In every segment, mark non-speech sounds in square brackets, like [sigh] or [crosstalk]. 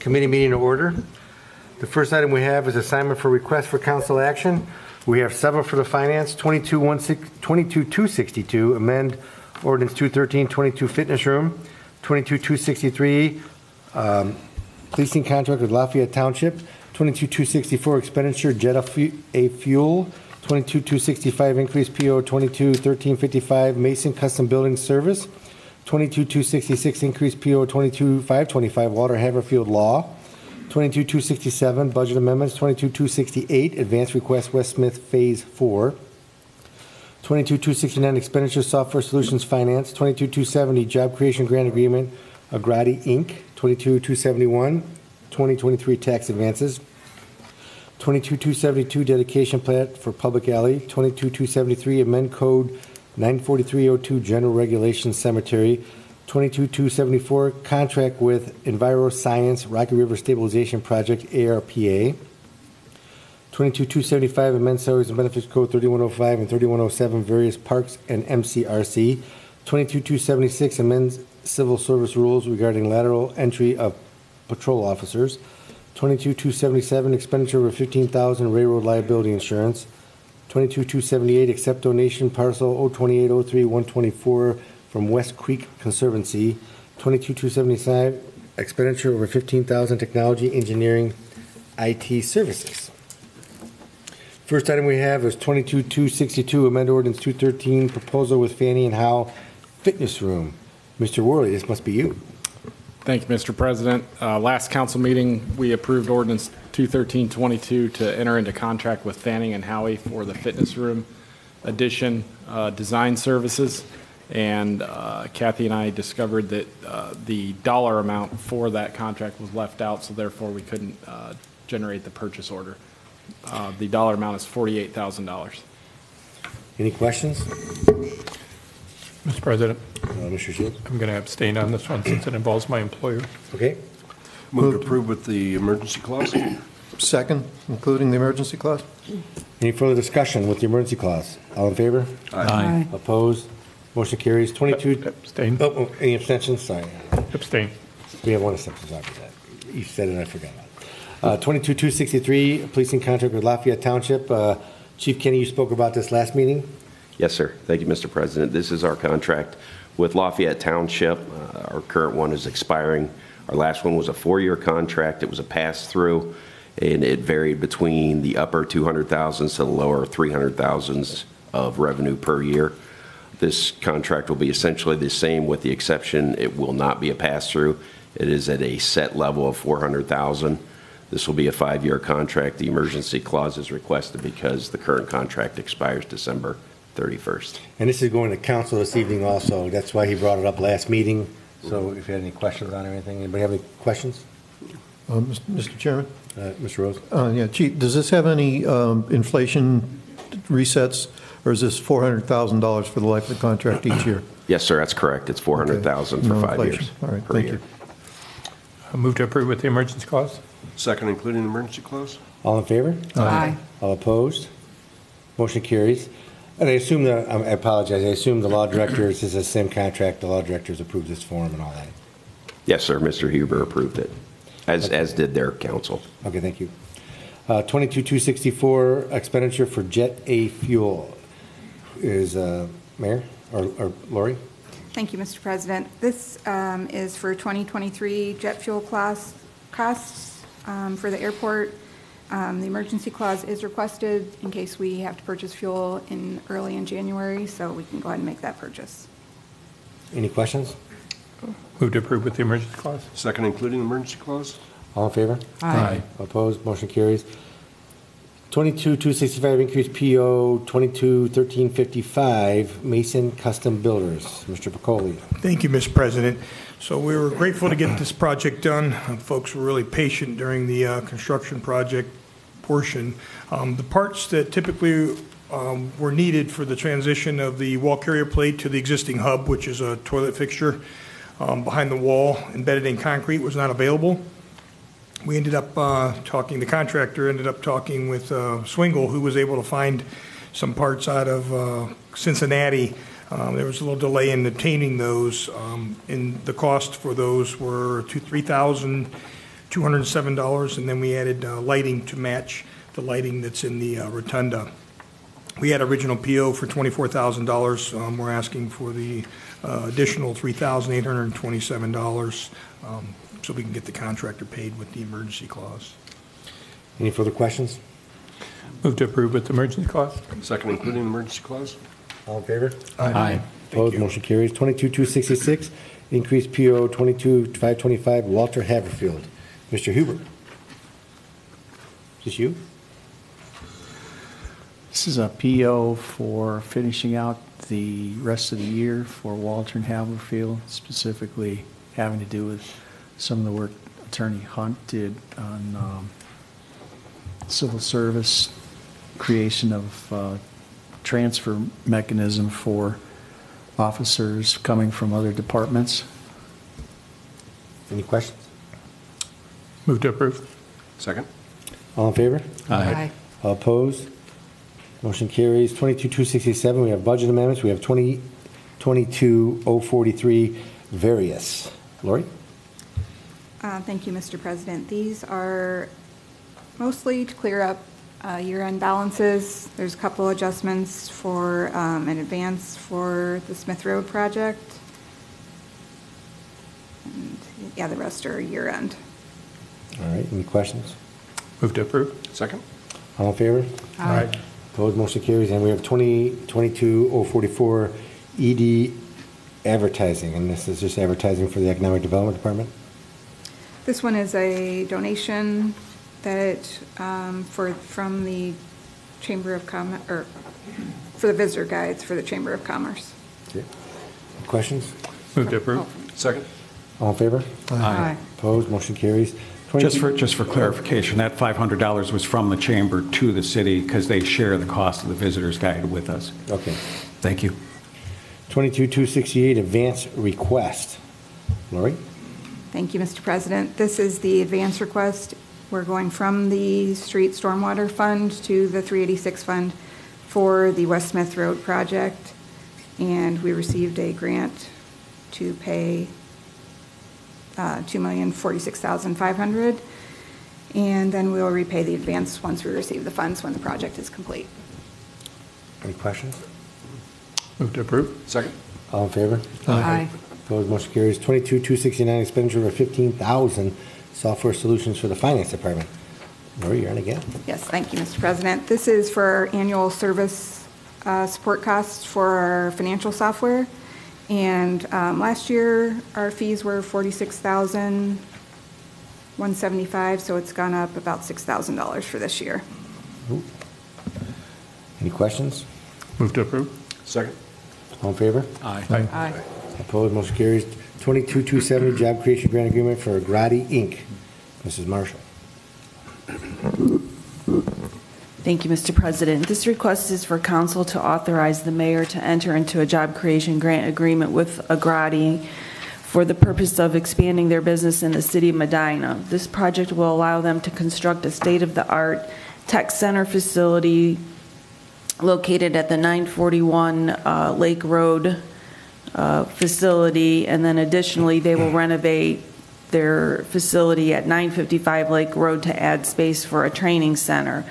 Committee meeting to order. The first item we have is assignment for request for council action. We have several for the finance, 2216 22262, amend ordinance 213, 22 fitness room, 22263, um, leasing contract with Lafayette Township, 22264, expenditure jet a fuel, 22265, increase PO 221355, Mason Custom Building Service, 22266, increase PO 22525, Walter Haverfield Law, 22267, budget amendments, 22268, advance request West Smith Phase 4, 22269, expenditure software solutions finance, 22270, job creation grant agreement, Agrati Inc., 22271, 2023 tax advances, 22272, dedication plat for public alley, 22273, amend code 94302, general regulations cemetery, 22274, contract with EnviroScience Rocky River Stabilization Project, ARPA, 22275, amend salaries and benefits code 3105 and 3107, various parks and MCRC, 22276, amends civil service rules regarding lateral entry of patrol officers, 22277, expenditure of 15000 railroad liability insurance, 22278, accept donation parcel 02803-124 from West Creek Conservancy, 22275, expenditure over 15000 technology engineering IT services. First item we have is 22262, amend ordinance 213, proposal with Fanning and Howey Fitness Room. Mr. Worley, this must be you. Thank you, Mr. President. Uh, Last council meeting, we approved ordinance 21322 to enter into contract with Fanning and Howey for the fitness room addition uh, design services. And uh, Kathy and I discovered that uh, the dollar amount for that contract was left out, so therefore we couldn't uh, generate the purchase order. Uh, The dollar amount is $48,000. Any questions? Mr. President, Uh, Mr. Shields? I'm going to abstain on this one since it involves my employer. Okay. Move to approve with the emergency clause? [clears throat] Second, including the emergency clause? Any further discussion with the emergency clause? All in favor? Aye. Opposed? Motion carries. 22, Abstain. oh, oh, any abstentions? Sorry. Abstain. We have one abstention, sorry for that. You said it, I forgot. Uh, 22263, policing contract with Lafayette Township. Uh, Chief Kenny, you spoke about this last meeting. Yes, sir. Thank you, Mr. President. This is our contract with Lafayette Township. Uh, Our current one is expiring. Our last one was a four-year contract. It was a pass-through, and it varied between the upper 200,000s to the lower 300,000s of revenue per year. This contract will be essentially the same, with the exception it will not be a pass-through. It is at a set level of 400,000. This will be a five-year contract. The emergency clause is requested because the current contract expires December 31st. And this is going to council this evening also. That's why he brought it up last meeting. So if you had any questions on anything, anybody have any questions? Uh, Mis- Mr. Chairman? Uh, Mr. Rose? Uh, Yeah, Chief, does this have any um, inflation resets, or is this $400,000 for the life of the contract each year? Yes, sir, that's correct. It's 400,000 for No five inflation. years. All right, per thank year. you. I move to approve with the emergency clause. Second, including the emergency clause? All in favor? Aye. All opposed? Motion carries. And I assume that, I apologize, I assume the law directors, this is the same contract, the law directors approved this form and all that. Yes, sir, Mr. Huber approved it, as, as did their council. Okay, thank you. Uh, 22264, expenditure for Jet A fuel. Is, uh, Mayor or or Lori? Thank you, Mr. President. This um, is for 2023 jet fuel class costs um, for the airport. Um, The emergency clause is requested in case we have to purchase fuel in, early in January, so we can go ahead and make that purchase. Any questions? Move to approve with the emergency clause. Second, including the emergency clause? All in favor? Aye. Opposed? Motion carries. 22265, increase PO 221355, Mason Custom Builders. Mr. Pacoli. Thank you, Mr. President. So we were grateful to get this project done. Uh, Folks were really patient during the uh, construction project portion. Um, The parts that typically um, were needed for the transition of the wall carrier plate to the existing hub, which is a toilet fixture um, behind the wall embedded in concrete, was not available. We ended up uh, talking, the contractor ended up talking with uh, Swingle, who was able to find some parts out of uh, Cincinnati. Um, There was a little delay in obtaining those, um, and the cost for those were two, three thousand $207, and then we added uh, lighting to match the lighting that's in the uh, rotunda. We had original PO for $24,000. Um, We're asking for the uh, additional $3,827 um, so we can get the contractor paid with the emergency clause. Any further questions? Move to approve with the emergency clause. Second, including the emergency clause? All in favor? Aye. Opposed, you. motion carries. 22-266, increase PO 22-525, Walter Haverfield. Mr. Huber? Is this you? This is a PO for finishing out the rest of the year for Walter and Haverfield, specifically having to do with some of the work Attorney Hunt did on um, civil service, creation of uh, transfer mechanism for officers coming from other departments. Any questions? Move to approve. Second? All in favor? Aye. All opposed? Motion carries. 22-267, we have budget amendments. We have 2022-043, various. Lori? Uh, Thank you, Mr. President. These are mostly to clear up uh, year-end balances. There's a couple adjustments for um, an advance for the Smith Road project. And, Yeah, the rest are year-end. All right, any questions? Move to approve. Second? All in favor? Aye. Opposed, motion carries. And we have 2022-044, ED E advertising, and this is just advertising for the Economic Development Department? This one is a donation that, um, for, from the Chamber of Commerce, or for the visitor guides for the Chamber of Commerce. Okay. Questions? Move to approve. Second? All in favor? Aye. Opposed, motion carries. Just 22 for, just for clarification, that $500 was from the chamber to the city because they share the cost of the visitor's guide with us. Okay. Thank you. 22-268, advance request. Lori? Thank you, Mr. President. This is the advance request. We're going from the Street Stormwater Fund to the 386 Fund for the West Smith Road project. And we received a grant to pay uh, 2,046,500. And then we'll repay the advance once we receive the funds when the project is complete. Any questions? Move to approve. Second? All in favor? Aye. Opposed, motion carries. 22-269, expenditure of 15000 software solutions for the Finance Department. Lori, you're on again. Yes, thank you, Mr. President. This is for our annual service uh, support costs for our financial software. And um, last year, our fees were $46,175, so it's gone up about $6,000 for this year. Any questions? Move to approve. Second? All in favor? Aye. Aye. Opposed, motion carries. 22-270, job creation grant agreement for Agrati Inc. Mrs. Marshall. Thank you, Mr. President. This request is for council to authorize the mayor to enter into a job creation grant agreement with Agrati for the purpose of expanding their business in the city of Medina. This project will allow them to construct a state-of-the-art tech center facility located at the 941 uh, Lake Road uh, facility, and then additionally, they will renovate their facility at 955 Lake Road to add space for a training center.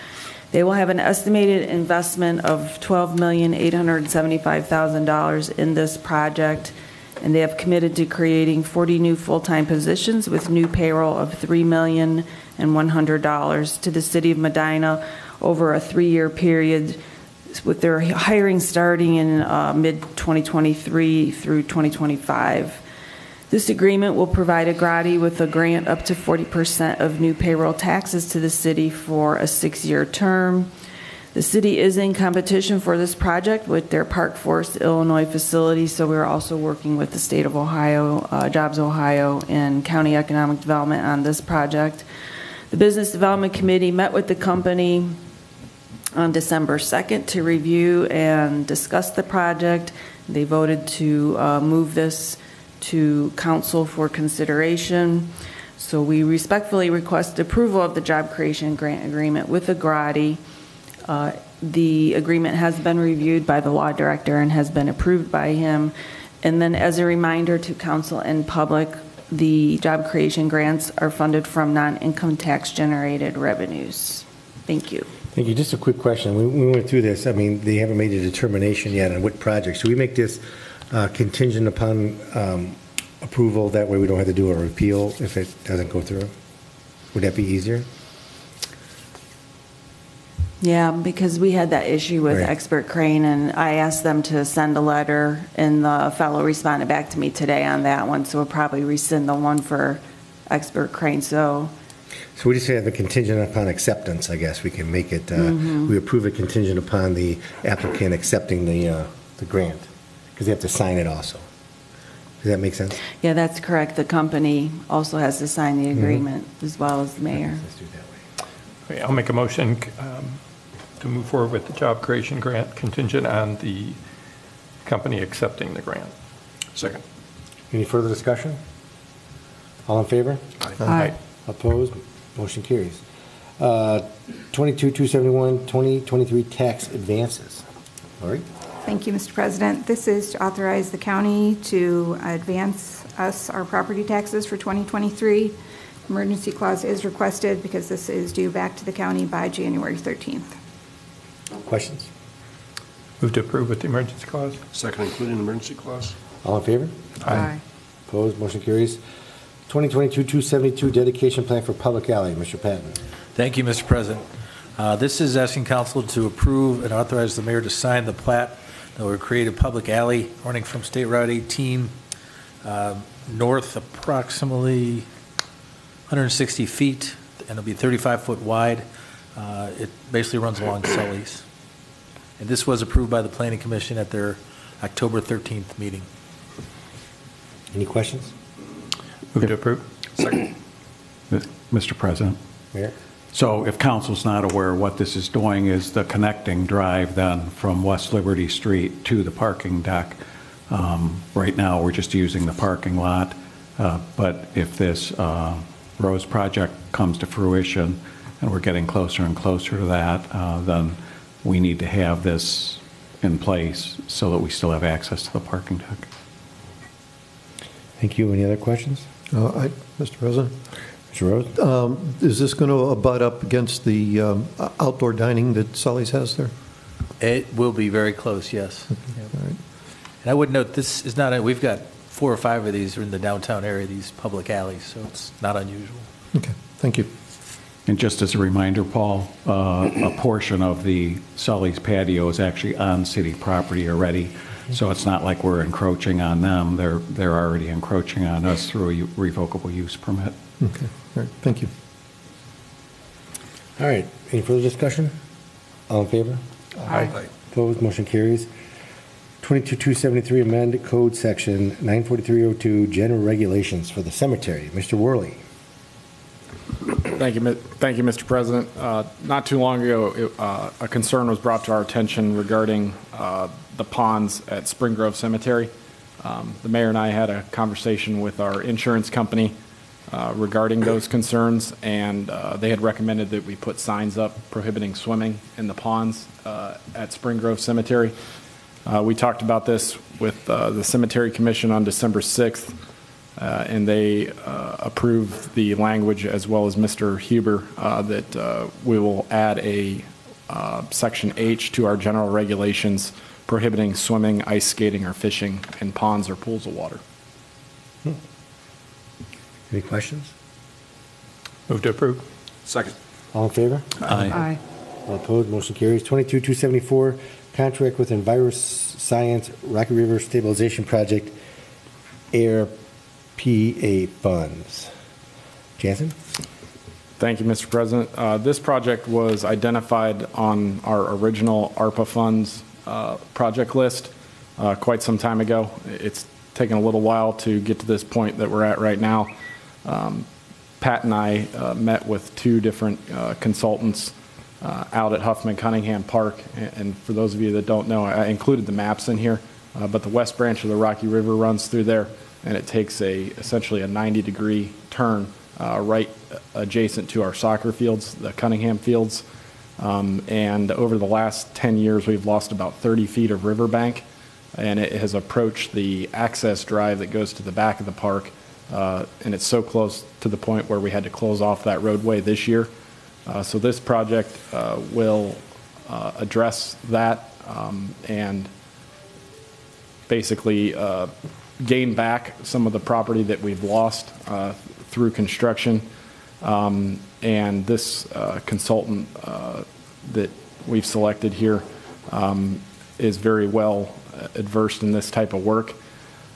They will have an estimated investment of $12,875,000 in this project, and they have committed to creating 40 new full-time positions with new payroll of $3,100 to the city of Medina over a three-year period, with their hiring starting in uh, mid-2023 through 2025. This agreement will provide Agrati with a grant up to 40% of new payroll taxes to the city for a six-year term. The city is in competition for this project with their Park Forest, Illinois facility, so we're also working with the state of Ohio, uh, Jobs Ohio, and County Economic Development on this project. The Business Development Committee met with the company on December 2nd to review and discuss the project. They voted to uh, move this to council for consideration. So we respectfully request approval of the job creation grant agreement with Agrati. Uh, The agreement has been reviewed by the law director and has been approved by him. And then as a reminder to council and public, the job creation grants are funded from non-income tax generated revenues. Thank you. Thank you. Just a quick question. We, we went through this. I mean, they haven't made a determination yet on what project. Should we make this uh, contingent upon um, approval? That way we don't have to do a repeal if it doesn't go through? Would that be easier? Yeah, because we had that issue with Right. Expert Crane, and I asked them to send a letter, and the fellow responded back to me today on that one, so we'll probably rescind the one for Expert Crane, so, So we just have a contingent upon acceptance, I guess. We can make it, uh, we approve it contingent upon the applicant accepting the, uh, the grant, because they have to sign it also. Does that make sense? yeah, that's correct. The company also has to sign the agreement, as well as the mayor. Let's do it that way. Okay, I'll make a motion um, to move forward with the job creation grant contingent on the company accepting the grant. Second. Any further discussion? All in favor? Aye. Opposed? Motion carries. Uh, 22-271, 2023 tax advances. Lori? Thank you, Mr. President. This is to authorize the county to advance us our property taxes for 2023. Emergency clause is requested because this is due back to the county by January 13th. Questions? Move to approve with the emergency clause. Second, including emergency clause? All in favor? Aye. Opposed? Motion carries. 2022-272 dedication plan for public alley. Mr. Patton. Thank you, Mr. President. Uh, This is asking council to approve and authorize the mayor to sign the plat that will create a public alley running from State Route 18 uh, north approximately 160 feet, and it'll be 35 foot wide. Uh, It basically runs along Sully's. And this was approved by the planning commission at their October 13th meeting. Any questions? Move to approve. Second. Mr. President, Mayor? so if council's not aware, what this is doing is the connecting drive then from West Liberty Street to the parking deck. Um, Right now, we're just using the parking lot, uh, but if this uh, Rose project comes to fruition, and we're getting closer and closer to that, uh, then we need to have this in place so that we still have access to the parking deck. Thank you. Any other questions? Uh, I- Mr. President, Mr. Rose? um, is this going to abut up against the um, outdoor dining that Sully's has there? It will be very close, yes. Yep. All right. And I would note, this is not, a- we've got four or five of these in the downtown area, these public alleys, so it's not unusual. Okay, thank you. And just as a reminder, Paul, uh, a portion of the Sully's patio is actually on city property already, so it's not like we're encroaching on them. They're, they're already encroaching on us through a revocable use permit. Okay, all right, thank you. All right. Any further discussion? All in favor? Aye. Opposed? Motion carries. 22-273 amend code section 94302 general regulations for the cemetery. Mr. Worley? Thank you, thank you, Mr. President. Uh, Not too long ago, it, uh, a concern was brought to our attention regarding uh, the ponds at Spring Grove Cemetery. Um, The mayor and I had a conversation with our insurance company uh, regarding those concerns, and uh, they had recommended that we put signs up prohibiting swimming in the ponds uh, at Spring Grove Cemetery. We talked about this with the Cemetery Commission on December 6th, uh, and they uh, approved the language, as well as Mr. Huber, uh, that uh, we will add a uh, Section H to our general regulations prohibiting swimming, ice skating, or fishing in ponds or pools of water. Any questions? Move to approve. Second. All in favor? Aye. All opposed? Motion carries. 22-274 contract with EnviroScience Rocky River Stabilization Project, Air PA funds. Jansen? Thank you, Mr. President. Uh, This project was identified on our original ARPA funds uh, project list uh, quite some time ago. It's taken a little while to get to this point that we're at right now. Um, Pat and I uh, met with two different uh, consultants uh, out at Huffman Cunningham Park. And for those of you that don't know, I included the maps in here, but the west branch of the Rocky River runs through there, and it takes a, essentially a 90-degree turn uh, right adjacent to our soccer fields, the Cunningham Fields. Um, And over the last 10 years, we've lost about 30 feet of riverbank, and it has approached the access drive that goes to the back of the park uh, and it's so close to the point where we had to close off that roadway this year. Uh, So this project uh, will uh, address that um, and basically uh, gain back some of the property that we've lost uh, through construction. Um, And this uh, consultant uh, that we've selected here um, is very well adversed in this type of work.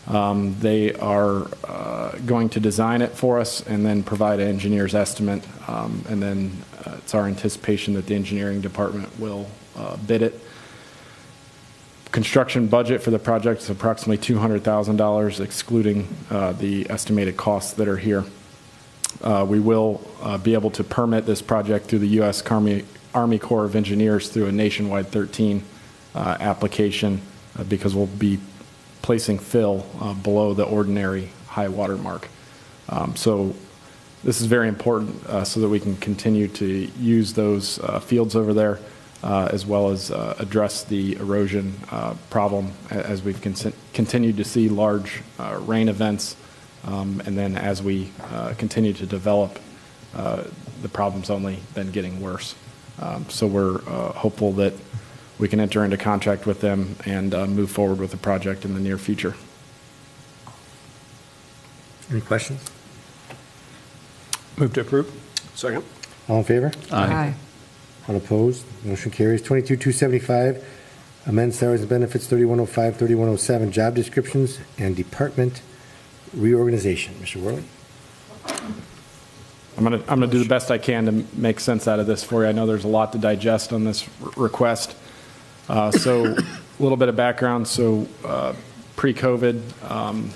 Um, They are uh, going to design it for us and then provide an engineer's estimate. Um, And then uh, it's our anticipation that the engineering department will uh, bid it. Construction budget for the project is approximately $200,000 excluding uh, the estimated costs that are here. Uh, We will uh, be able to permit this project through the U.S. Army Army Corps of Engineers through a nationwide 13 uh, application uh, because we'll be placing fill uh, below the ordinary high water mark. Um, So this is very important so that we can continue to use those fields over there as well as uh, address the erosion uh, problem as we've con- continued to see large uh, rain events. Um, And then as we uh, continue to develop, uh, the problem's only been getting worse. Um, So we're uh, hopeful that we can enter into contract with them and uh, move forward with the project in the near future. Any questions? Move to approve? Second. All in favor? Aye. All opposed? Motion carries. 22-275, amend salaries and benefits 3105, 3107, job descriptions and department reorganization. Mr. Worley? I'm going to, I'm to do the best I can to make sense out of this for you. I know there's a lot to digest on this request. Uh, So a little bit of background. So uh, pre-COVID, um,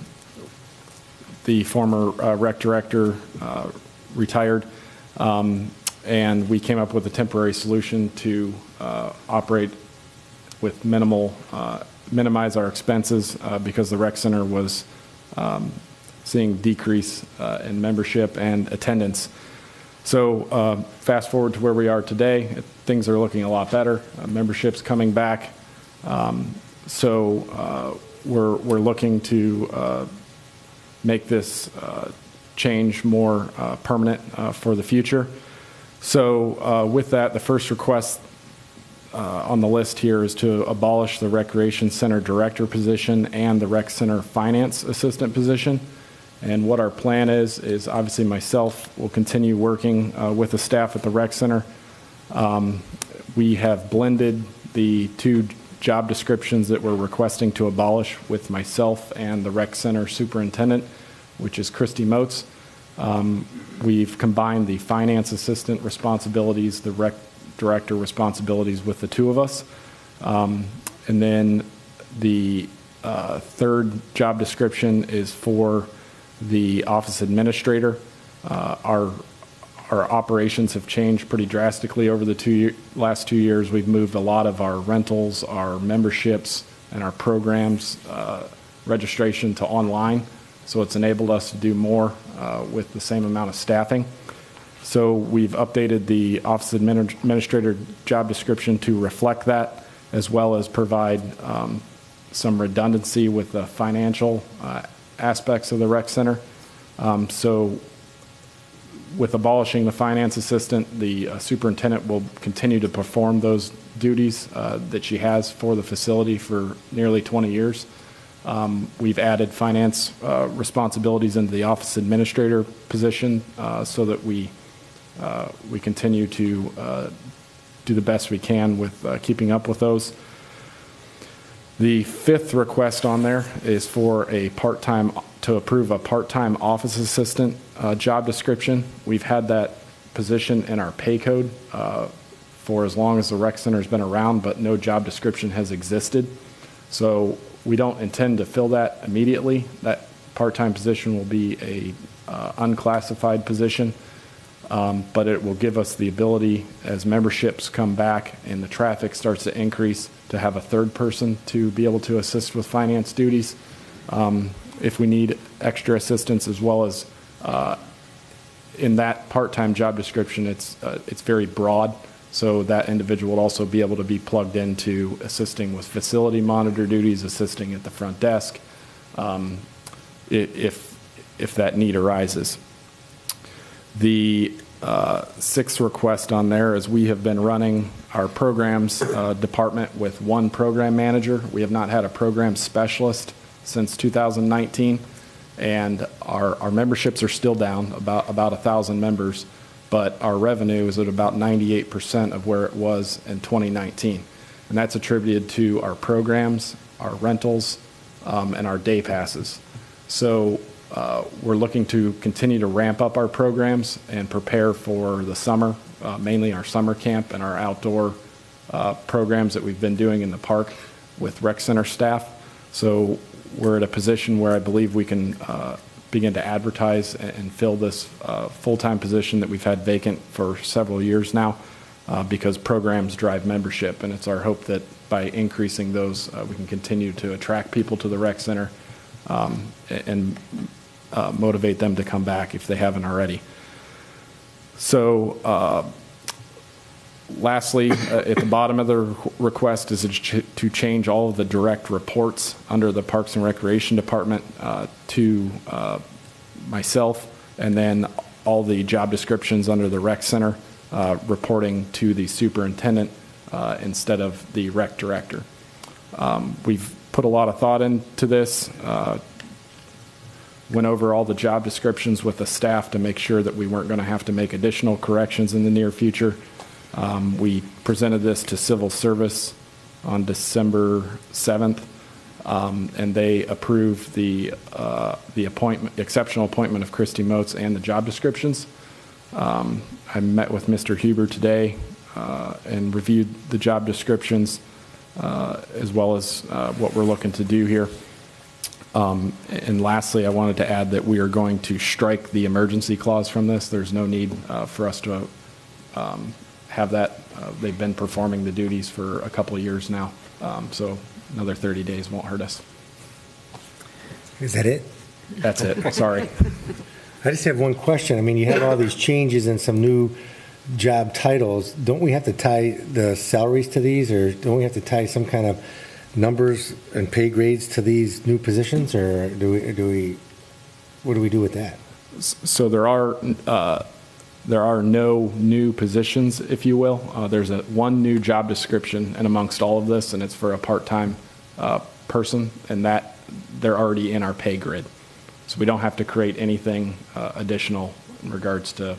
the former uh, rec director uh, retired, um, and we came up with a temporary solution to uh, operate with minimal, uh, minimize our expenses uh, because the rec center was um, seeing decrease uh, in membership and attendance. So uh, fast forward to where we are today, things are looking a lot better. Uh, Membership's coming back. Um, So we're, we're looking to make this change more permanent for the future. So uh, with that, the first request uh, on the list here is to abolish the Recreation Center Director position and the Rec Center Finance Assistant position. And what our plan is, is obviously myself will continue working uh, with the staff at the Rec Center. Um, We have blended the two job descriptions that we're requesting to abolish with myself and the Rec Center Superintendent, which is Christy Moats. Um, We've combined the finance assistant responsibilities, the rec director responsibilities with the two of us. Um, And then the uh, third job description is for the office administrator. Uh, Our, our operations have changed pretty drastically over the two, year- last two years. We've moved a lot of our rentals, our memberships, and our programs uh, registration to online. So it's enabled us to do more uh, with the same amount of staffing. So we've updated the office administrator job description to reflect that, as well as provide um, some redundancy with the financial uh, aspects of the rec center. Um, So with abolishing the finance assistant, the uh, superintendent will continue to perform those duties uh, that she has for the facility for nearly 20 years. Um, We've added finance uh, responsibilities into the office administrator position uh, so that we, uh, we continue to uh, do the best we can with uh, keeping up with those. The fifth request on there is for a part-time, to approve a part-time office assistant uh, job description. We've had that position in our pay code for as long as the rec center's been around, but no job description has existed. So we don't intend to fill that immediately. That part-time position will be a uh, unclassified position, um, but it will give us the ability, as memberships come back and the traffic starts to increase, to have a third person to be able to assist with finance duties um, if we need extra assistance, as well as uh, in that part-time job description, it's, uh, it's very broad. So that individual will also be able to be plugged into assisting with facility monitor duties, assisting at the front desk. Um, If, if that need arises. The uh, sixth request on there is we have been running our programs uh, department with one program manager. We have not had a program specialist since 2019, and our, our memberships are still down, about, about 1,000 members, but our revenue is at about 98% of where it was in 2019. And that's attributed to our programs, our rentals, um, and our day passes. So uh, we're looking to continue to ramp up our programs and prepare for the summer, uh, mainly our summer camp and our outdoor uh, programs that we've been doing in the park with rec center staff. So we're at a position where I believe we can begin to advertise and fill this uh, full-time position that we've had vacant for several years now uh, because programs drive membership. And it's our hope that by increasing those, uh, we can continue to attract people to the rec center um, and uh, motivate them to come back if they haven't already. So uh, lastly, uh, at the bottom of the requ- request is to change all of the direct reports under the Parks and Recreation Department uh, to uh, myself, and then all the job descriptions under the rec center uh, reporting to the superintendent uh, instead of the rec director. Um, We've put a lot of thought into this, uh, went over all the job descriptions with the staff to make sure that we weren't going to have to make additional corrections in the near future. Um, We presented this to Civil Service on December 7th, um, and they approved the, uh, the appointment, exceptional appointment of Christy Moats and the job descriptions. Um, I met with Mr. Huber today uh, and reviewed the job descriptions uh, as well as uh, what we're looking to do here. Um, And lastly, I wanted to add that we are going to strike the emergency clause from this. There's no need uh, for us to um, have that. Uh, They've been performing the duties for a couple of years now, Um, so another 30 days won't hurt us. Is that it? That's it, sorry. [laughs] I just have one question. I mean, you have all these changes and some new job titles. Don't we have to tie the salaries to these, or don't we have to tie some kind of numbers and pay grades to these new positions, or do we, do we, what do we do with that? So there are, uh, there are no new positions, if you will. Uh, There's a, one new job description and amongst all of this, and it's for a part-time uh, person, and that, they're already in our pay grid. So we don't have to create anything uh, additional in regards to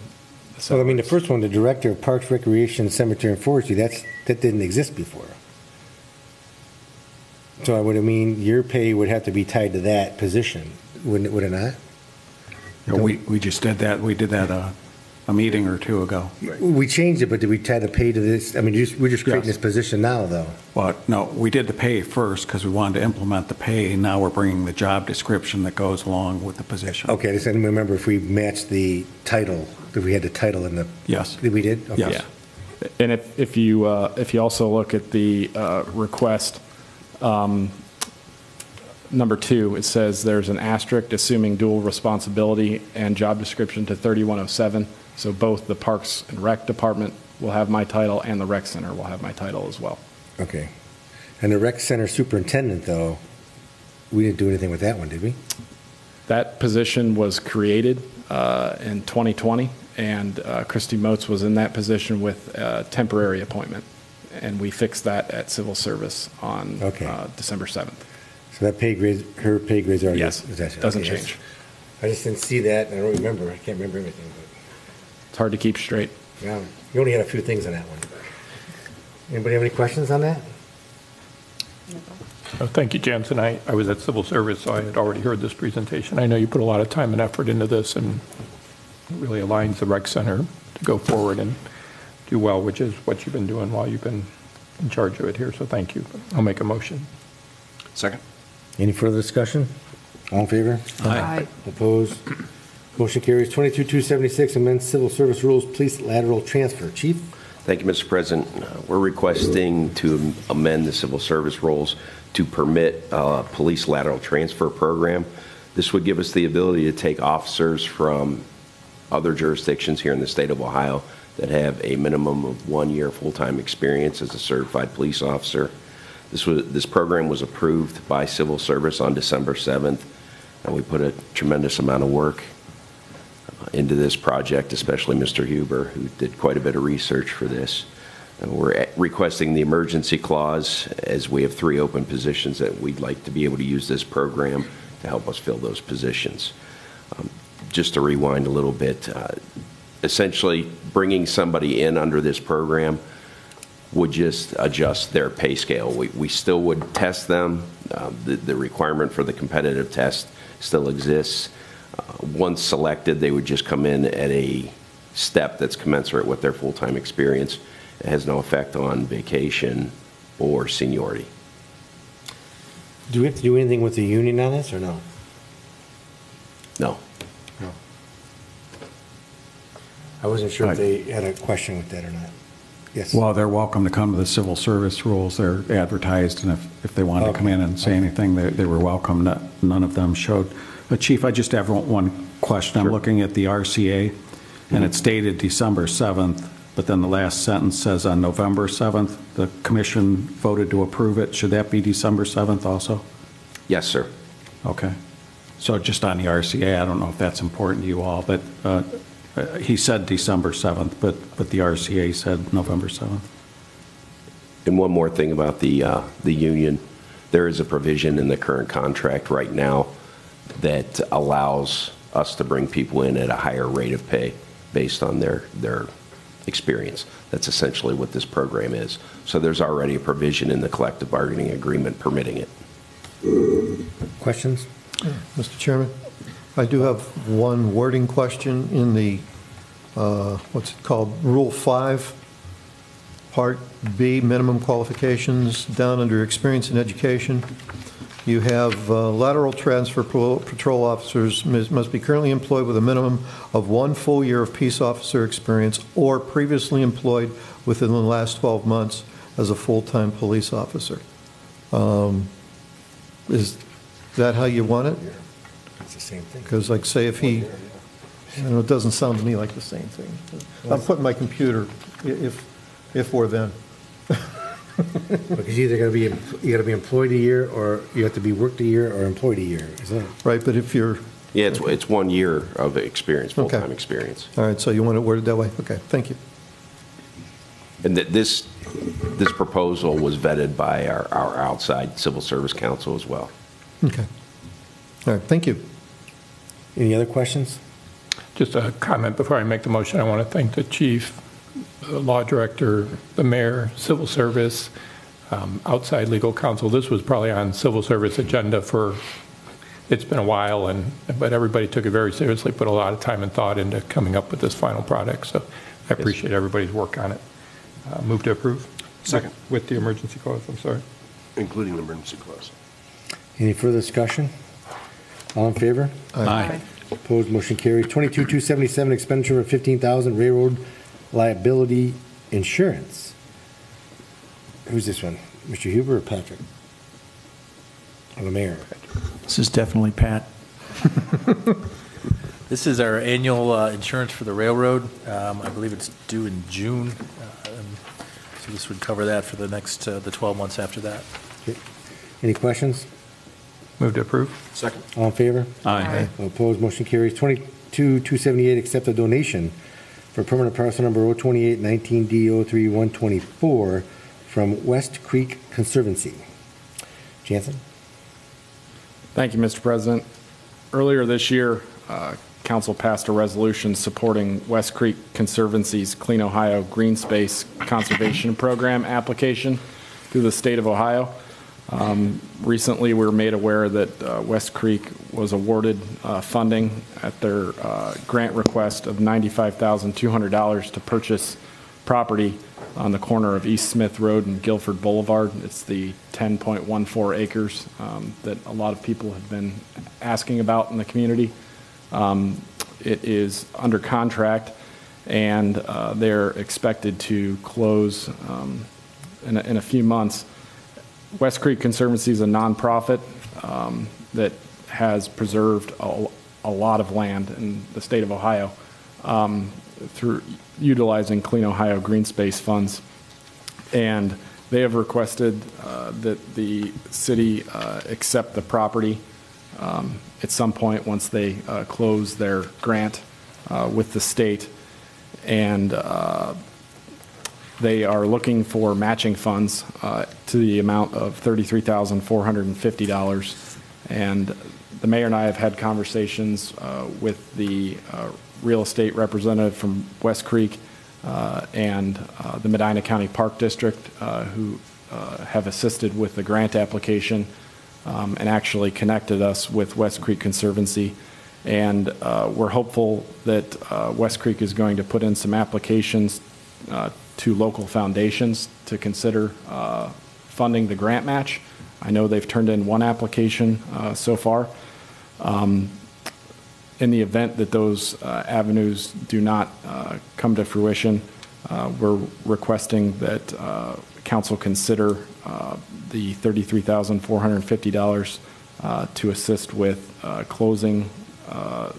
the So, I mean, the first one, the Director of Parks, Recreation, Cemetery, and Forestry, that's, that didn't exist before. So I would have mean your pay would have to be tied to that position, wouldn't it, would it not? Yeah, We, we just did that, we did that uh, a meeting or two ago. We changed it, but did we tie the pay to this? I mean, you just- we're just creating Yes. this position now, though. But, no, we did the pay first because we wanted to implement the pay. Now we're bringing the job description that goes along with the position. Okay, I just didn't remember if we matched the title, if we had the title in the. Yes. Did we did? Okay. Yes. Yeah. And if, if you, uh, if you also look at the uh, request, um, number two, it says there's an asterisk assuming dual responsibility and job description to 3107. So both the Parks and Rec Department will have my title and the Rec Center will have my title as well. Okay. And the rec center superintendent, though, we didn't do anything with that one, did we? That position was created uh, in 2020, and uh, Christy Moats was in that position with a temporary appointment. And we fixed that at Civil Service on Okay. uh, December 7th. So that pay grade, her pay grade's already. Yes, doesn't okay, change. I just didn't see that, and I don't remember, I can't remember everything, It's hard to keep straight. yeah, you only had a few things on that one. Anybody have any questions on that? Uh, Thank you, Jansen. I, I was at Civil Service, so I had already heard this presentation. I know you put a lot of time and effort into this, and it really aligns the rec center to go forward and do well, which is what you've been doing while you've been in charge of it here, so thank you. I'll make a motion. Second. Any further discussion? All in favor? Aye. Opposed? Motion carries. 22-276, amend civil service rules, police lateral transfer. Chief? Thank you, Mr. President. Uh, We're requesting to amend the civil service rules to permit uh, police lateral transfer program. This would give us the ability to take officers from other jurisdictions here in the state of Ohio that have a minimum of one year full-time experience as a certified police officer. This was, this program was approved by civil service on December 7th. And we put a tremendous amount of work into this project, especially Mr. Huber, who did quite a bit of research for this. And we're requesting the emergency clause, as we have three open positions that we'd like to be able to use this program to help us fill those positions. Um, Just to rewind a little bit, uh, essentially, bringing somebody in under this program would just adjust their pay scale. We, we still would test them. Uh, The, the requirement for the competitive test still exists. Uh, Once selected, they would just come in at a step that's commensurate with their full-time experience. It has no effect on vacation or seniority. Do we have to do anything with the union on this, or no? No. No. I wasn't sure if they had a question with that or not. Yes. Well, they're welcome to come to the civil service rules. They're advertised, and if, if they wanted to come in and say anything, they, they were welcome. No- None of them showed. But Chief, I just have one- question. I'm looking at the RCA, and it's dated December 7th, but then the last sentence says on November 7th, the commission voted to approve it. Should that be December 7th also? Yes, sir. Okay. So just on the RCA, I don't know if that's important to you all, but uh, uh, he said December 7th, but, but the RCA said November 7th. And one more thing about the, uh, the union, there is a provision in the current contract right now that allows us to bring people in at a higher rate of pay based on their, their experience. That's essentially what this program is. So there's already a provision in the collective bargaining agreement permitting it. Questions? Mr. Chairman, I do have one wording question in the, uh, what's it called, Rule 5, Part B, minimum qualifications, down under experience and education. You have uh, lateral transfer patrol patrol officers must be currently employed with a minimum of one full year of peace officer experience or previously employed within the last 12 months as a full-time police officer. Um, Is that how you want it? It's the same thing. Because like, say if he, I know, it doesn't sound to me like the same thing. I'm putting my computer, if, if or then. Because you either gotta be, you gotta be employed a year, or you have to be worked a year, or employed a year, isn't it? Right, but if you're, Yeah, it's, it's one year of experience, full-time experience. all right, so you want it worded that way? Okay, thank you. And that this, this proposal was vetted by our, our outside civil service council as well. Okay. All right, thank you. Any other questions? Just a comment before I make the motion. I want to thank the chief, the law director, the mayor, civil service, um, outside legal counsel. This was probably on civil service agenda for, it's been a while, and, but everybody took it very seriously, put a lot of time and thought into coming up with this final product. So I appreciate everybody's work on it. Uh, Move to approve? Second. With the emergency clause, I'm sorry. Including the emergency clause. Any further discussion? All in favor? Aye. Opposed, motion carries. Twenty-two, two seventy-seven, expenditure of fifteen thousand, railroad liability insurance. Who's this one? Mr. Huber or Patrick? Or the mayor? This is definitely Pat. [laughs] This is our annual uh, insurance for the railroad. Um, I believe it's due in June. Um, So this would cover that for the next, uh, the 12 months after that. Okay. Any questions? Move to approve? Second. All in favor? Aye. Opposed, motion carries. Twenty-two, two seventy-eight, accept a donation for permanent parcel number 02819D03124 from West Creek Conservancy. Jansen? Thank you, Mr. President. Earlier this year, uh, council passed a resolution supporting West Creek Conservancy's Clean Ohio Green Space Conservation Program application through the state of Ohio. Um, Recently, we were made aware that uh, West Creek was awarded uh, funding at their uh, grant request of $95,200 to purchase property on the corner of East Smith Road and Guilford Boulevard. It's the 10.14 acres um, that a lot of people have been asking about in the community. Um, It is under contract, and uh, they're expected to close um, in a- in a few months. West Creek Conservancy is a nonprofit um, that has preserved a a lot of land in the state of Ohio um, through utilizing Clean Ohio Green Space funds. And they have requested uh, that the city uh, accept the property um, at some point, once they uh, close their grant uh, with the state. And uh, they are looking for matching funds uh, to the amount of $33,450. And the mayor and I have had conversations uh, with the uh, real estate representative from West Creek uh, and uh, the Medina County Park District, uh, who have assisted with the grant application um, and actually connected us with West Creek Conservancy. And uh, we're hopeful that uh, West Creek is going to put in some applications uh, to local foundations to consider uh, funding the grant match. I know they've turned in one application uh, so far. Um, In the event that those uh, avenues do not uh, come to fruition, uh, we're requesting that council consider the $33,450 uh, to assist with uh, closing uh,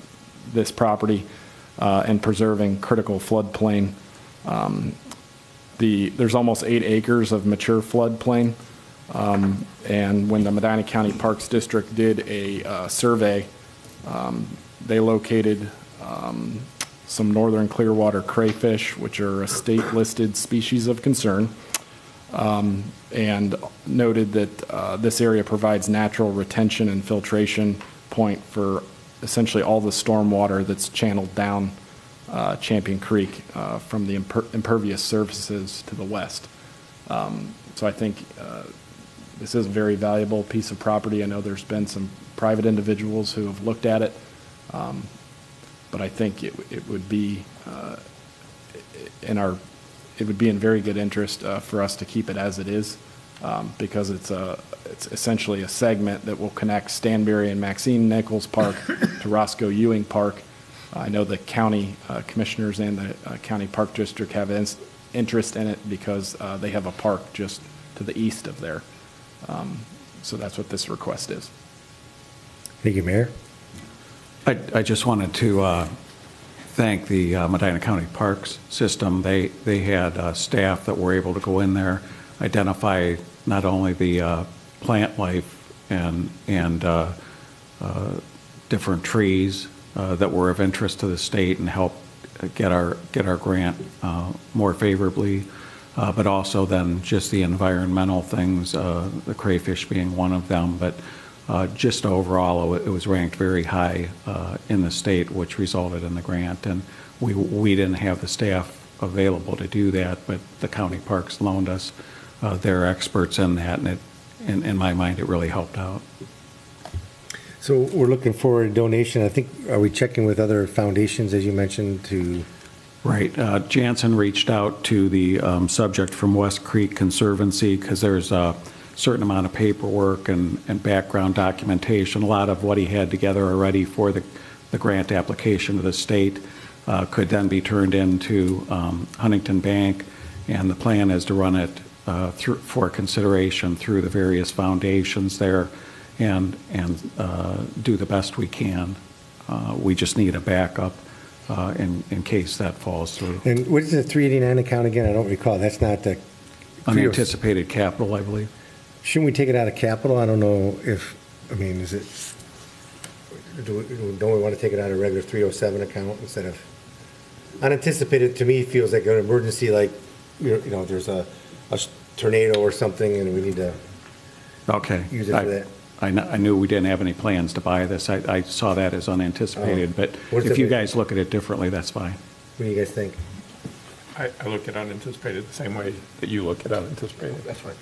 this property and preserving critical floodplain. Um, The, there's almost eight acres of mature floodplain. Um, And when the Medina County Parks District did a uh, survey, um, they located um, some northern Clearwater crayfish, which are a state-listed species of concern, um, and noted that uh, this area provides natural retention and filtration point for essentially all the stormwater that's channeled down Champion Creek uh, from the imper- impervious surfaces to the west. Um, So I think uh, this is a very valuable piece of property. I know there's been some private individuals who have looked at it, um, but I think it would be uh, in our, it would be in very good interest uh, for us to keep it as it is, um, because it's essentially a segment that will connect Stanberry and Maxine Nichols Park to Roscoe Ewing Park. I know the county uh, commissioners and the uh, county park district have ins- interest in it because uh, they have a park just to the east of there. Um, So that's what this request is. Thank you, Mayor. I, I just wanted to uh, thank the uh, Medina County Parks System. They, they had uh, staff that were able to go in there, identify not only the uh, plant life and, and uh, uh, different trees uh, that were of interest to the state and help get our, get our grant uh, more favorably, uh, but also then just the environmental things, uh, the crayfish being one of them. But uh, just overall, it was ranked very high uh, in the state, which resulted in the grant. And we, we didn't have the staff available to do that, but the county parks loaned us uh, their experts in that, and it, in, in my mind, it really helped out. So we're looking for a donation. I think, are we checking with other foundations, as you mentioned, to, Right. Uh, Jansen reached out to the um, subject from West Creek Conservancy because there's a certain amount of paperwork and, and background documentation. A lot of what he had together already for the, the grant application to the state uh, could then be turned into um, Huntington Bank, and the plan is to run it uh, through, for consideration through the various foundations there and, and uh, do the best we can. Uh, We just need a backup uh, in, in case that falls through. and what is the 389 account again? I don't recall. That's not the. Unanticipated capital, I believe. Shouldn't we take it out of capital? I don't know if, I mean, is it, do we- don't we want to take it out of regular 307 account instead of, unanticipated to me feels like an emergency, like, you know, you know, there's a, a tornado or something and we need to, Okay. Use it for I- that. I kn- I knew we didn't have any plans to buy this. I, I saw that as unanticipated, but Oh. What's if it- you guys look at it differently, that's fine. what do you guys think? I, I look at unanticipated the same way that you look at unanticipated. That's fine.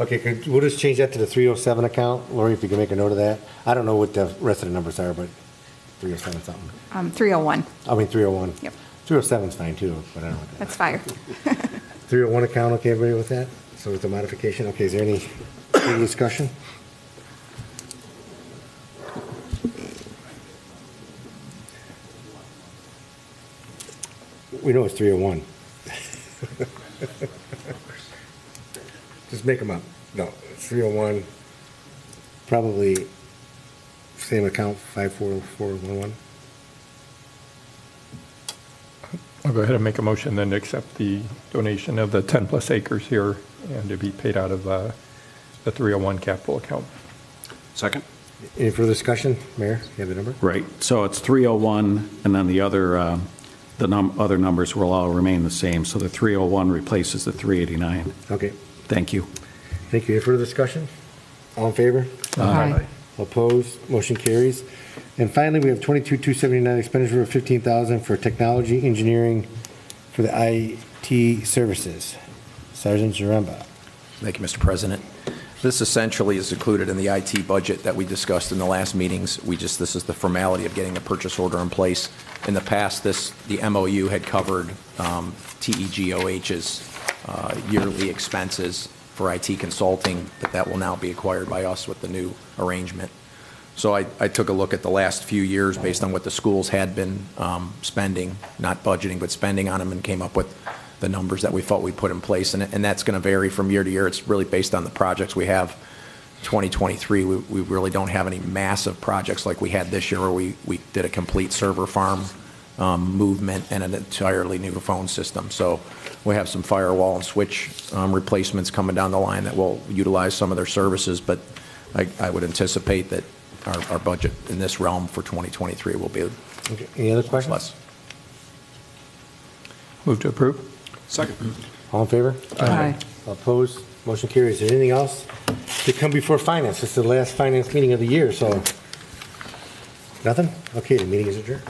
Okay, could, we'll just change that to the 307 account. Lori, if you can make a note of that. I don't know what the rest of the numbers are, but 307 something. Um, 301, I mean, 301. Yep. 307 is fine too, but I don't know. what that- that's fire. [laughs] 301 account, okay, everybody with that? So with the modification, okay, is there any further discussion? We know it's 301. Just make them up. No, it's 301, probably same account, 54411. I'll go ahead and make a motion then to accept the donation of the 10-plus acres here and to be paid out of uh, the 301 capital account. Second? Any further discussion? Mayor, you have the number? Right, so it's 301, and then the other, uh, the num- other numbers will all remain the same. So the 301 replaces the 389. Okay, Thank you. thank you. Any further discussion? All in favor? Aye. Opposed? Motion carries. And finally, we have 22,279 expenditure of 15,000 for technology engineering for the IT services. Sergeant Zaremba. Thank you, Mr. President. This essentially is included in the IT budget that we discussed in the last meetings. We just, this is the formality of getting a purchase order in place. In the past, this, the MOU had covered um, TEGOH's uh, yearly expenses for IT consulting, but that will now be acquired by us with the new arrangement. So I, I took a look at the last few years based on what the schools had been um, spending, not budgeting, but spending on them, and came up with the numbers that we thought we'd put in place. And, and that's going to vary from year to year. It's really based on the projects we have. 2023, we, we really don't have any massive projects like we had this year where we, we did a complete server farm um, movement and an entirely new phone system. So we have some firewall and switch um, replacements coming down the line that will utilize some of their services, but I, I would anticipate that our, our budget in this realm for 2023 will be Okay, Any other questions? less. Move to approve? Second. All in favor? Aye. Opposed? Motion carries. Is there anything else to come before finance? This is the last finance meeting of the year, so. Nothing? Okay, the meeting is adjourned.